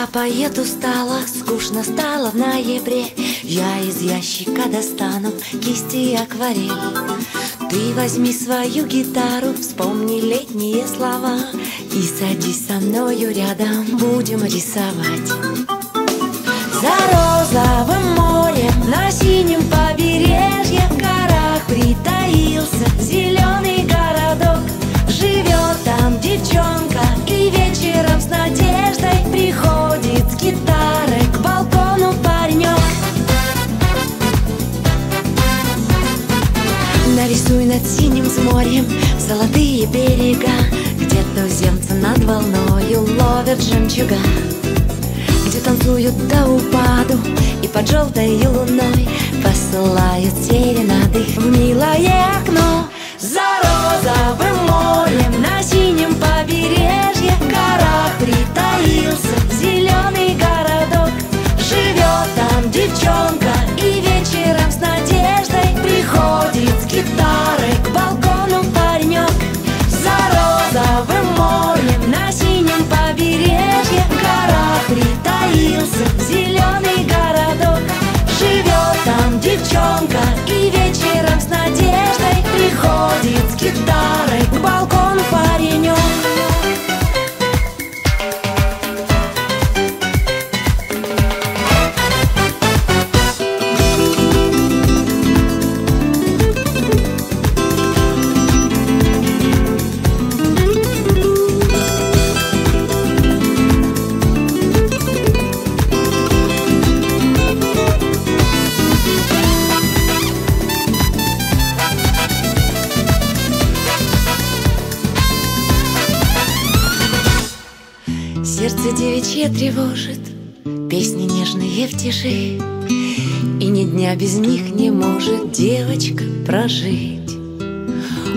капает устала, скучно стало в ноябре. Я из ящика достану кисти и акварель. Ты возьми свою гитару, вспомни летние слова И садись со мною рядом, будем рисовать. За розовым морем на синем побережье Нарисуй над синим морем золотые берега Где туземцы над волною ловят жемчуга Где танцуют до упаду и под желтой луной Сердце девичье тревожит Песни нежные в тиши И ни дня без них не может девочка прожить.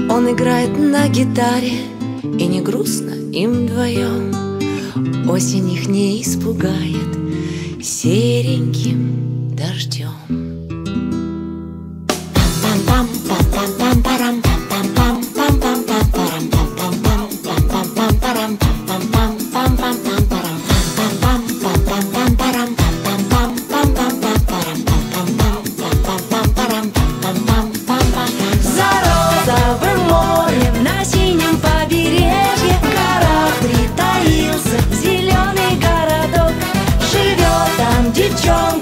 Он играет на гитаре И не грустно им вдвоем. Осень их не испугает Сереньким дождем. За Dijon.